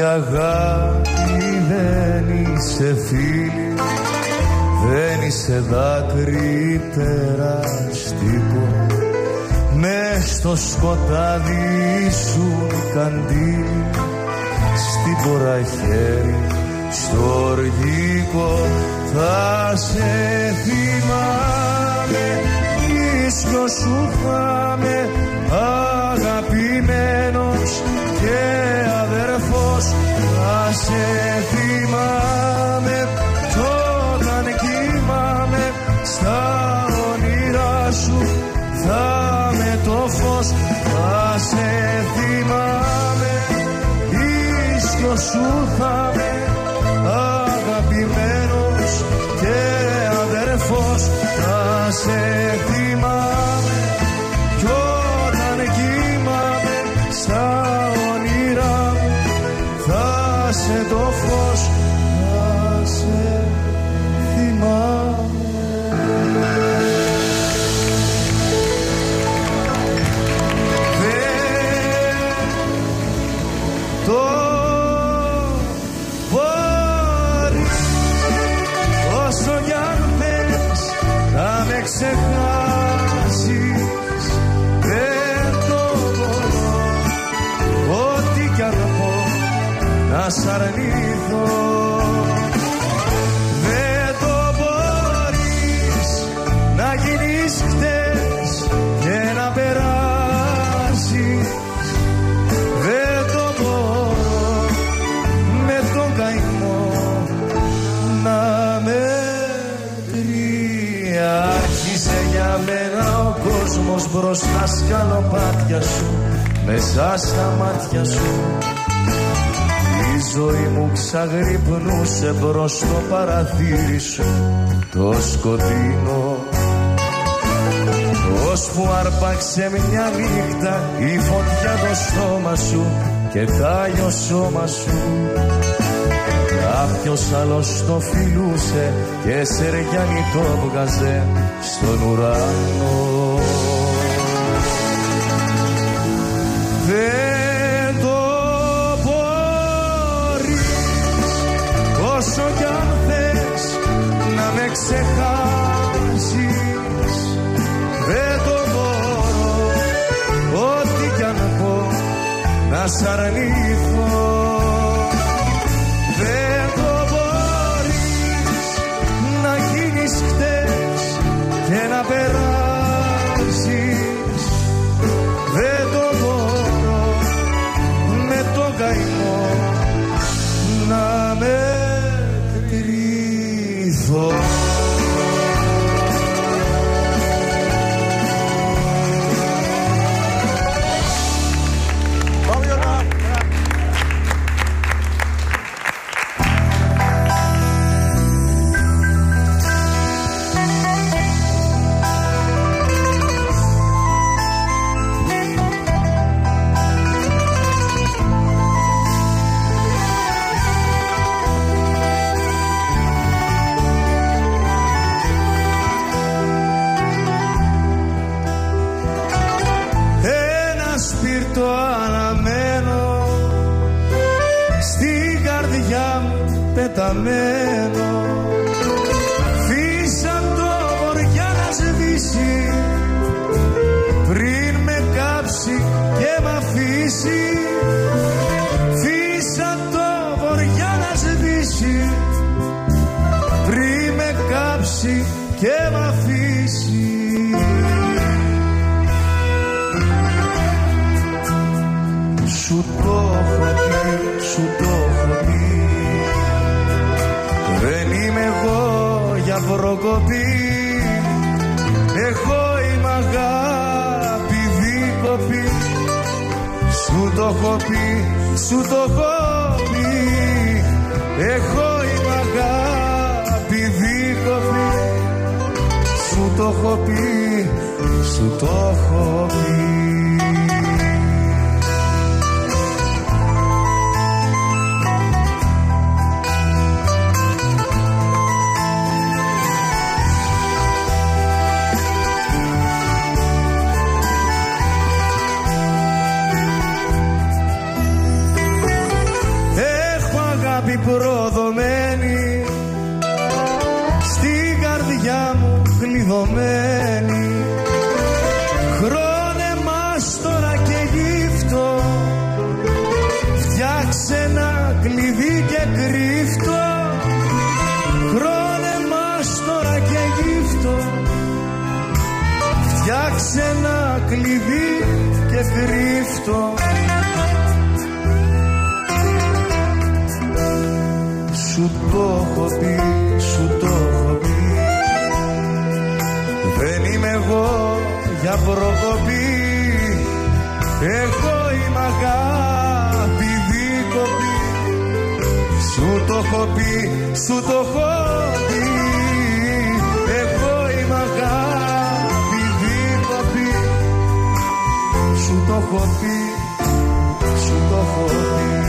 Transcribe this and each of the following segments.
αγάπη δεν είσαι φίλη. Δεν είσαι δάκρυ περαστικό μες στο σκοτάδι σου καντήλι στην πορά χέρι στο οργικό θα σε θυμάμαι. Ίσιο σου θα θα με το φως θα σε θυμάμαι. Ίσιο σου θα με αγαπημένος και αδερφός. Θα σε θυμάμαι ξεχάσεις. Δεν το μπορώ. Ό,τι κι αν πω να σ' αρνηθώ κόσμος μπροστά σκαλοπάτια σου μέσα στα μάτια σου. Η ζωή μου ξαγρυπνούσε μπρος στο παραθύρι σου το σκοτεινό. Ως που άρπαξε μια νύχτα η φωτιά το στόμα σου και τάγει ο σώμα σου. Κάποιος άλλος το φιλούσε και σεριάνι το βγάζε στον ουρανό να σ' αρνηθώ πεταμένο Φύσαν το βοριά να σβήσει. Πριν με κάψει και μ' αφήσει. Φύσαν το βοριά να σβήσει. Πριν με κάψει και μ' αφήσει. Σου το έχω πει, σου το έχω πει. Εγώ είμαι αγάπη δίκοπη. Σου το έχω πει, σου το έχω πει προδομένη Στην καρδιά μου κλειδωμένη. Χρόνε μας τώρα και γύφτο Φτιάξε ένα κλειδί και κρύφτο. Χρόνε μας τώρα και γύφτο Φτιάξε ένα κλειδί και κρύφτο Σου το έχω πει, σου το έχω πει. Δεν είμαι εγώ για προκοπή. Εγώ είμαι αγάπη δίκοπη. Σου το έχω πει, σου το έχω πει. Εγώ είμαι αγάπη δίκοπη. Σου το έχω πει, σου το έχω πει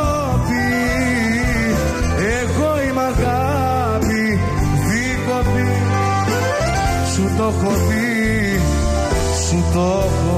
έχω πει Εγώ είμαι αγάπη. Δίκοπη. Σου το έχω πει, σου το έχω